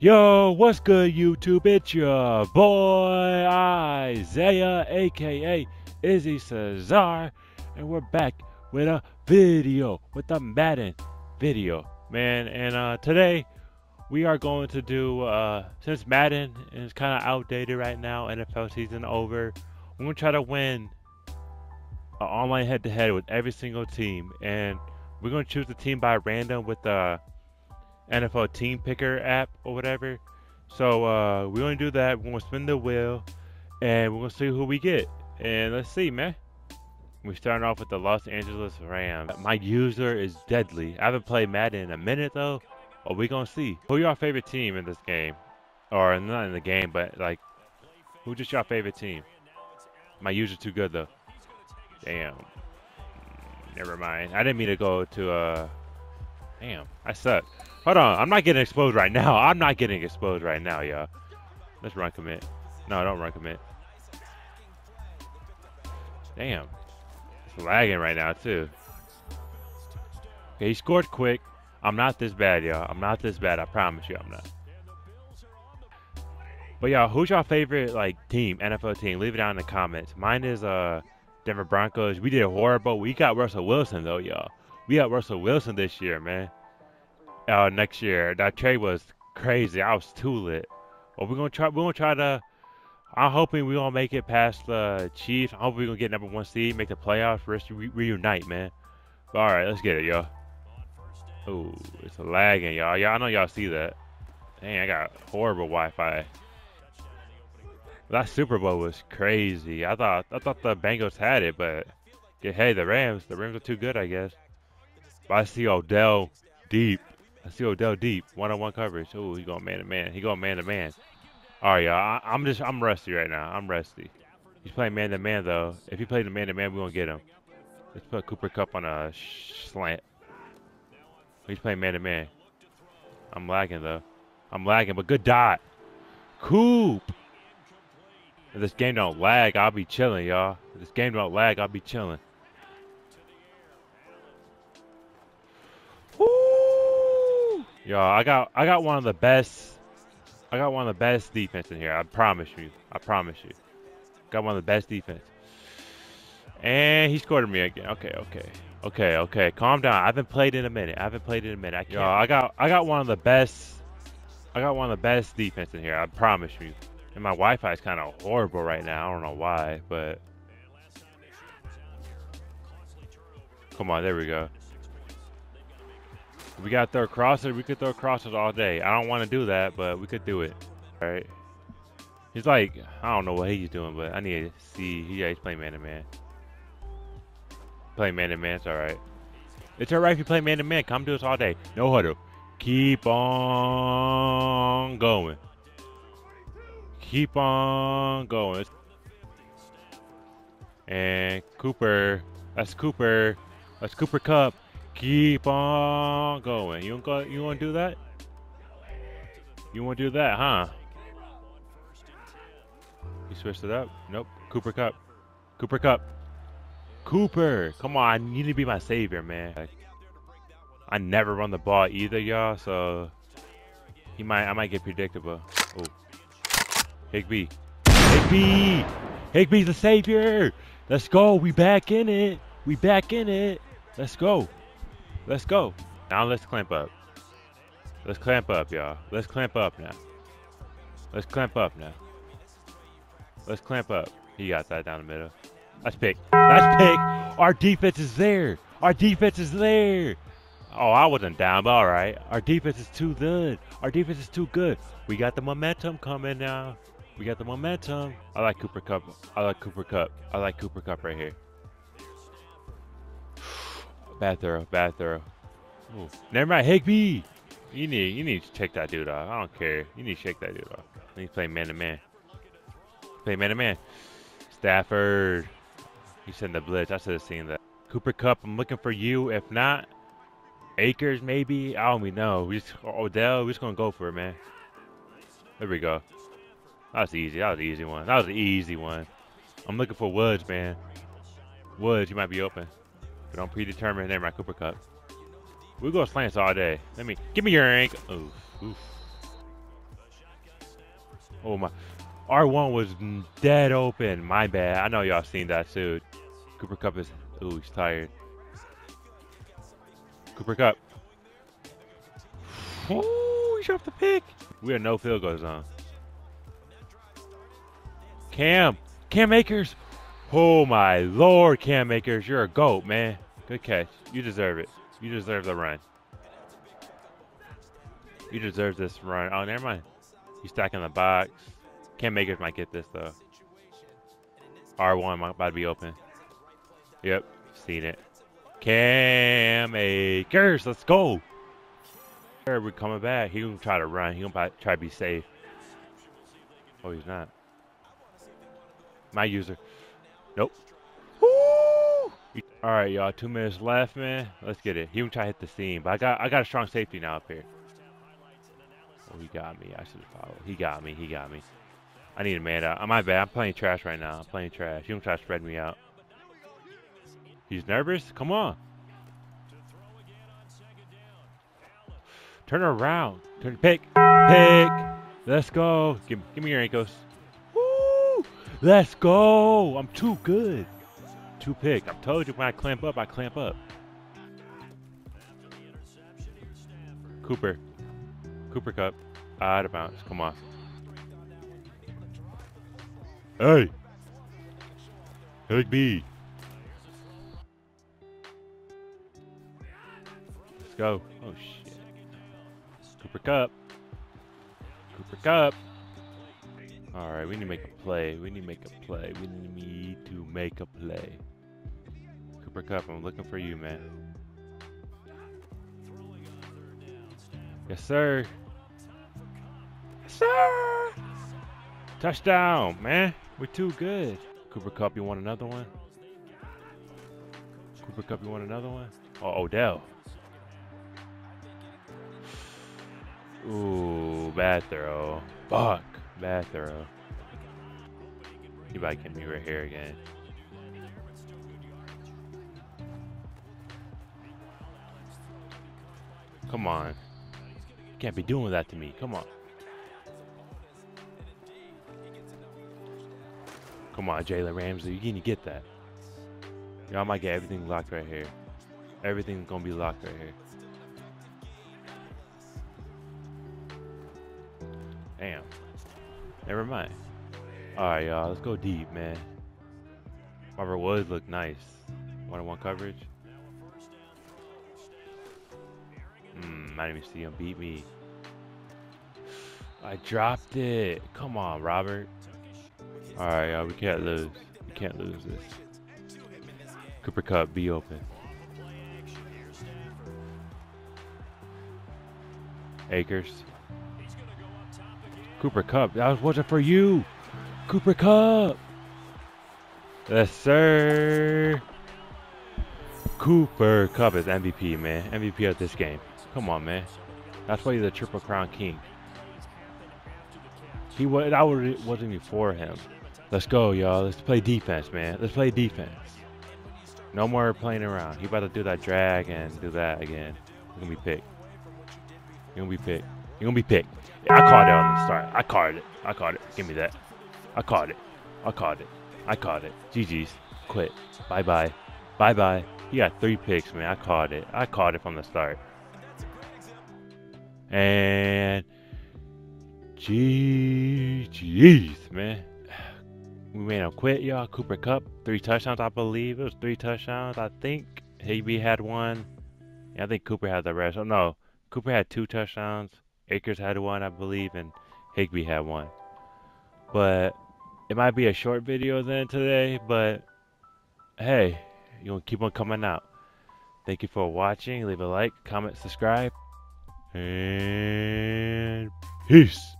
Yo, what's good, YouTube? It's your boy Isaiah, aka Izzy Cesar, and we're back with a video, with a Madden video, man. And uh, today we are going to do, uh, since Madden is kind of outdated right now, NFL season over, we're gonna try to win an online head-to-head with every single team, and we're gonna choose the team by random with the uh, NFL Team Picker app or whatever. So uh, we're gonna do that. We're gonna spin the wheel, and we're gonna see who we get. And let's see, man. We're starting off with the Los Angeles Rams. My user is deadly. I haven't played Madden in a minute though. But we gonna see. Who your favorite team in this game? Or not in the game, but like, who just your favorite team? My user too good though. Damn. Never mind. I didn't mean to go to uh. Damn, I suck. Hold on, I'm not getting exposed right now. I'm not getting exposed right now, y'all. Let's run commit. No, don't run commit. Damn. It's lagging right now, too. Okay, he scored quick. I'm not this bad, y'all. I'm not this bad. I promise you I'm not. But y'all, who's your favorite like team, NFL team? Leave it down in the comments. Mine is uh Denver Broncos. We did horrible. We got Russell Wilson though, y'all. We got Russell Wilson this year, man uh, next year. That trade was crazy. I was too lit. But we're gonna try. We're gonna try to. I'm hoping we're gonna make it past the Chiefs. I hope we're gonna get number one seed, make the playoffs, to re reunite, man. But, all right, let's get it, y'all. Oh, it's lagging, y'all. Y'all, I know y'all see that. Dang, I got horrible Wi-Fi. That Super Bowl was crazy. I thought I thought the Bengals had it, but hey, the Rams, the Rams are too good, I guess. But I see Odell deep. I see Odell deep, one-on-one coverage. Oh, he going man to man. He going man to man. All right, y'all. I, am just I'm rusty right now. I'm rusty. He's playing man to man though. If he plays the man to man, we're gonna get him. Let's put Cooper Kupp on a slant. He's playing man to man. I'm lagging though. I'm lagging, but good dot. Coop. If this game don't lag, I'll be chilling, y'all. If this game don't lag, I'll be chilling. Yo, I got I got one of the best I got one of the best defense in here. I promise you. I promise you. Got one of the best defense. And he scored me again. Okay, okay. Okay, okay. Calm down. I haven't played in a minute. I haven't played in a minute. I can't. Yo, I got I got one of the best I got one of the best defense in here. I promise you. And my Wi-Fi is kind of horrible right now. I don't know why, but Come on, there we go. We got to throw crosses. We could throw crosses all day. I don't want to do that, but we could do it. All right. He's like, I don't know what he's doing, but I need to see. Yeah, he's playing man to man. Playing man to man, it's all right. It's all right if you play man to man. Come do this all day. No huddle. Keep on going. Keep on going. And Cooper. That's Cooper. That's Cooper Kupp. Keep on going. You want you want to do that? You want to do that, huh? You switched it up? Nope. Cooper Kupp. Cooper Kupp. Cooper. Come on, I need to be my savior, man. I never run the ball either, y'all, so he might I might get predictable. Oh. Higbee. Higbee! Higbee's the savior! Let's go. We back in it. We back in it. Let's go. Let's go. Now let's clamp up. Let's clamp up, y'all. Let's clamp up now. Let's clamp up now. Let's clamp up. He got that down the middle. Let's pick. Let's pick. Our defense is there. Our defense is there. Oh, I wasn't down, but all right. Our defense is too good. Our defense is too good. We got the momentum coming now. We got the momentum. I like Cooper Kupp. I like Cooper Kupp. I like Cooper Kupp right here. Bad throw, bad throw. Ooh. Never mind, Higbee. You need you need to check that dude off. I don't care. You need to check that dude off. He play man to man. Play man to man. Stafford. He sent the blitz. I should have seen that. Cooper Kupp, I'm looking for you. If not, Akers maybe. I don't even know. We just Odell. We're just gonna go for it, man. There we go. That was easy. That was an easy one. That was an easy one. I'm looking for Woods, man. Woods, you might be open. But I'm predetermined. Never my Cooper Kupp. We go slants all day. Let me give me your ink. Oof, oof. Oh my. R1 was dead open. My bad. I know y'all seen that too. Cooper Kupp is. Ooh, he's tired. Cooper Kupp. Ooh, he dropped the pick. We are no field goals on. Cam. Cam Akers. Oh my lord, Cam Akers. You're a goat, man. Good catch. You deserve it. You deserve the run. You deserve this run. Oh, never mind. He's stacking the box. Cam Akers might get this, though. R1 might about to be open. Yep, seen it. Cam Akers, let's go. We're coming back. He gonna try to run. He gonna try to be safe. Oh, he's not. My user. Nope. All right, y'all. Two minutes left, man. Let's get it. He gonna try to hit the seam, but I got I got a strong safety now up here. Oh, he got me. I should follow. He got me. He got me. I need a man out. I'm my bad. I'm playing trash right now. I'm playing trash. He gonna try to spread me out. He's nervous? Come on. Turn around. Turn pick. Pick. Let's go. Give, give me your ankles. Let's go. I'm too good. Two pick. I told you when I clamp up, I clamp up. Cooper. Cooper Kupp. Out of bounds. Come on. Hey. Higbee. Let's go. Oh, shit. Cooper Kupp. Cooper Kupp. All right, we need to make a play. We need to make a play. We need to make a play. Cooper Kupp, I'm looking for you, man. Yes, sir. Yes, sir. Touchdown, man. We're too good. Cooper Kupp, you want another one? Cooper Kupp, you want another one? Oh, Odell. Ooh, bad throw. Fuck. Uh, you might get me right here again. Come on. You can't be doing that to me. Come on. Come on, Jalen Ramsey. You can get that. Y'all might get everything locked right here. Everything's gonna be locked right here. Damn. Never mind. Alright, y'all. Let's go deep, man. Robert Woods look nice. One on one coverage. Hmm, might even see him beat me. I dropped it. Come on, Robert. Alright, y'all. We can't lose. We can't lose this. Cooper Kupp, be open. Akers. Cooper Kupp. that wasn't for you. Cooper Kupp. Yes, sir. Cooper Kupp is MVP, man. MVP of this game. Come on, man. That's why he's the Triple Crown King. He was that wasn't for him. Let's go, y'all. Let's play defense, man. Let's play defense. No more playing around. He about to do that drag and do that again. He's gonna be picked. He's gonna be picked. He's gonna be picked. Yeah, I caught it on the start. I caught it. I caught it. Give me that. I caught it. I caught it. I caught it. GG's. Quit. Bye bye. Bye bye. He got three picks, man. I caught it. I caught it from the start. And GG's, man. We made him quit, y'all. Cooper Kupp, three touchdowns, I believe. It was three touchdowns, I think. Higbee had one. Yeah, I think Cooper had the rest. Oh, no. Cooper had two touchdowns. Akers had one, I believe, and Higbee had one. But it might be a short video then today, but hey, you to keep on coming out. Thank you for watching. Leave a like, comment, subscribe, and peace.